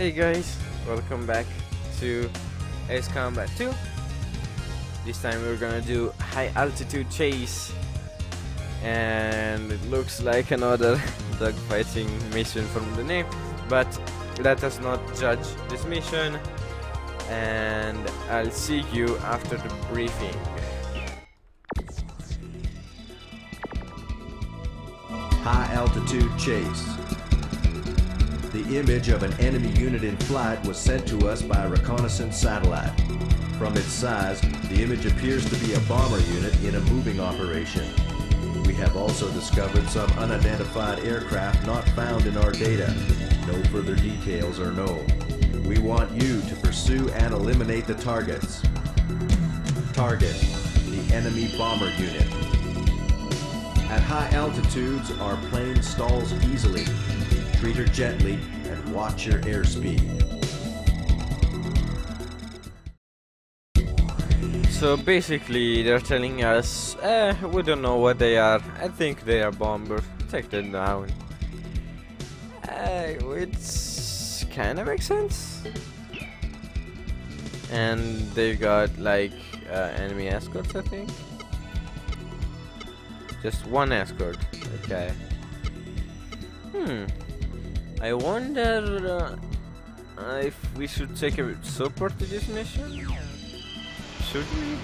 Hey guys, welcome back to Ace Combat 2. This time we're gonna do high altitude chase. And it looks like another dogfighting mission from the name, but let us not judge this mission. And I'll see you after the briefing. High altitude chase. Image of an enemy unit in flight was sent to us by a reconnaissance satellite. From its size, the image appears to be a bomber unit in a moving operation. We have also discovered some unidentified aircraft not found in our data. No further details are known. We want you to pursue and eliminate the targets. Target, the enemy bomber unit. At high altitudes, our plane stalls easily. Treat her gently watch your airspeed. So basically, they're telling us, eh, we don't know what they are. I think they are bombers. Take them down. Uh, which kind of makes sense. And they've got like uh, enemy escorts, I think. Just one escort. Okay. Hmm. I wonder uh, if we should take a support to this mission. Should we?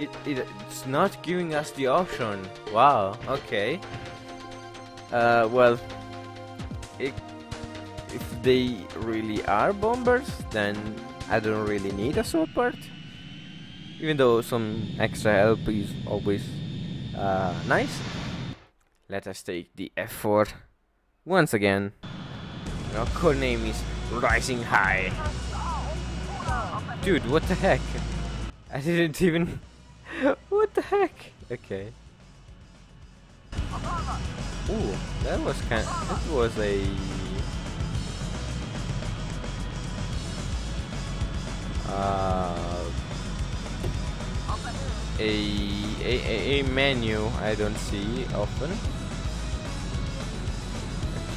It, it it's not giving us the option. Wow. Okay. Uh. Well. It, if they really are bombers, then I don't really need a support. Even though some extra help is always uh, nice. Let us take the F4 once again. Our code name is Rising High. Dude, what the heck? I didn't even... what the heck? Okay. Ooh, that was kind of... that was a... Uh, a, a, a menu I don't see often.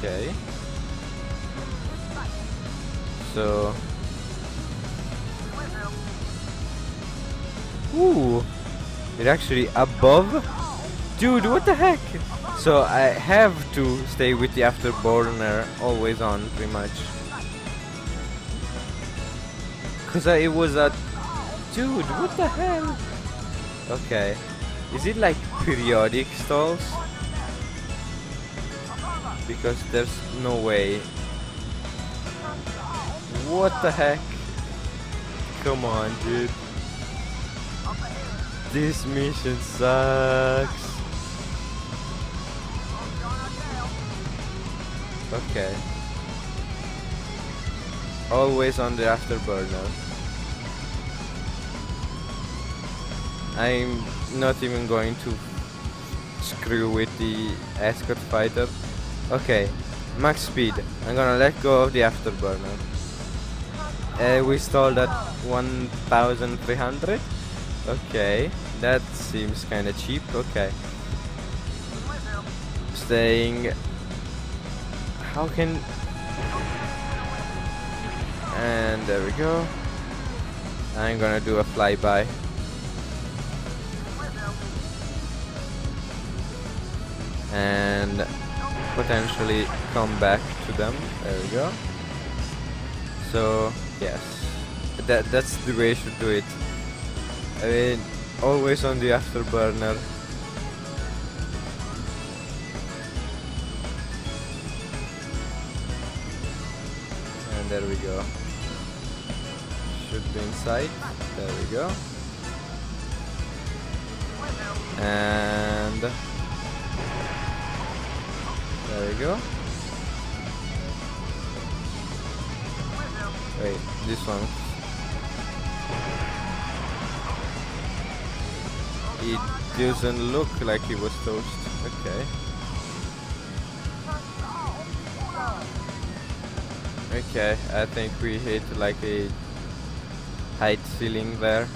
Okay. So. Ooh. It actually above? Dude, what the heck? So I have to stay with the afterburner always on, pretty much. Cause I, it was a... Dude, what the hell? Okay. Is it like periodic stalls? Because there's no way. What the heck? Come on, dude. This mission sucks. Okay. Always on the afterburner. I'm not even going to screw with the escort fighter. Okay, max speed. I'm gonna let go of the afterburner. Uh, we stalled at 1300. Okay, that seems kinda cheap. Okay. Staying. How can. And there we go. I'm gonna do a flyby. and potentially come back to them. There we go. So yes, that that's the way you should do it. I mean, always on the afterburner. And there we go. Should be inside. There we go. And there you go. Wait, this one. It doesn't look like it was toast. Okay. Okay, I think we hit like a height ceiling there.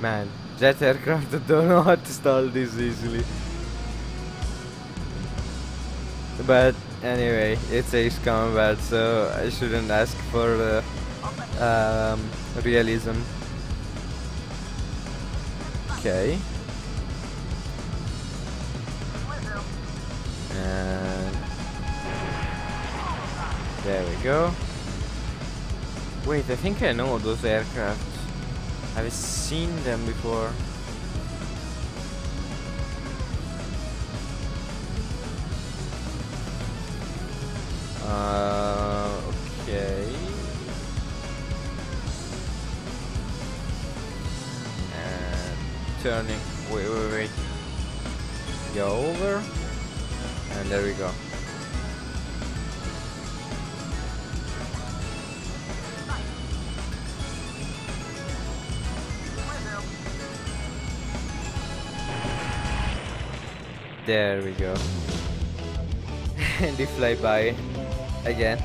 Man, jet aircraft don't know how to stall this easily. But anyway, it's Ace Combat, so I shouldn't ask for uh, um, realism. Okay. And there we go. Wait, I think I know those aircraft. I've seen them before. Uh, okay. And turning. Wait, wait, wait. Go over. And there we go. There we go. and they fly by again.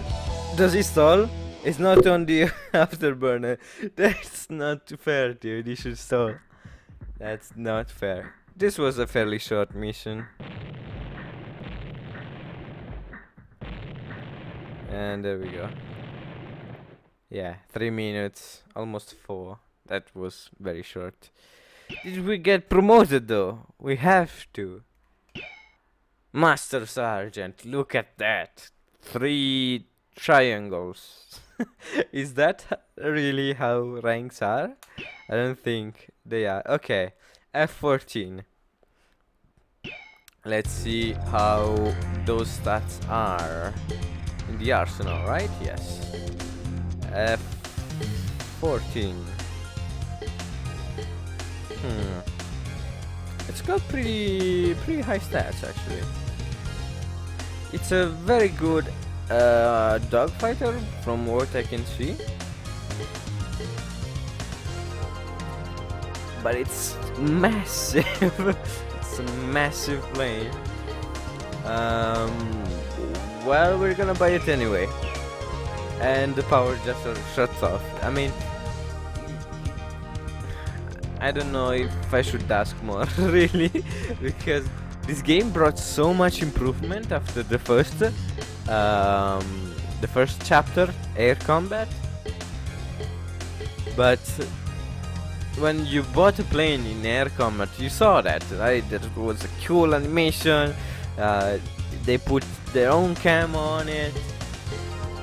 Does he stall? It's not on the afterburner. That's not fair, dude. You should stall. That's not fair. This was a fairly short mission. And there we go. Yeah, three minutes, almost four. That was very short. Did we get promoted though? We have to. Master Sergeant, look at that. Three triangles. Is that really how ranks are? I don't think they are. Okay, F14. Let's see how those stats are in the arsenal, right? Yes. F14. Hmm. It's got pretty pretty high stats actually. It's a very good uh, dogfighter from what I can see. But it's massive. it's a massive plane. Um, well, we're gonna buy it anyway. And the power just shuts off. I mean, I don't know if I should ask more, really, because this game brought so much improvement after the first, um, the first chapter, air combat. But when you bought a plane in air combat, you saw that, right? That was a cool animation. Uh, they put their own cam on it,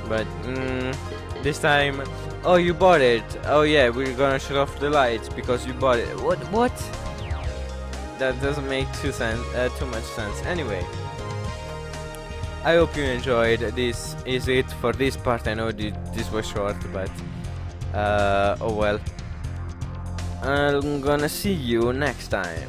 but mm, this time Oh, you bought it. Oh yeah, we're gonna shut off the lights because you bought it. What? What? That doesn't make too sense. Uh, too much sense. Anyway, I hope you enjoyed. This is it for this part. I know this was short, but uh, oh well. I'm gonna see you next time.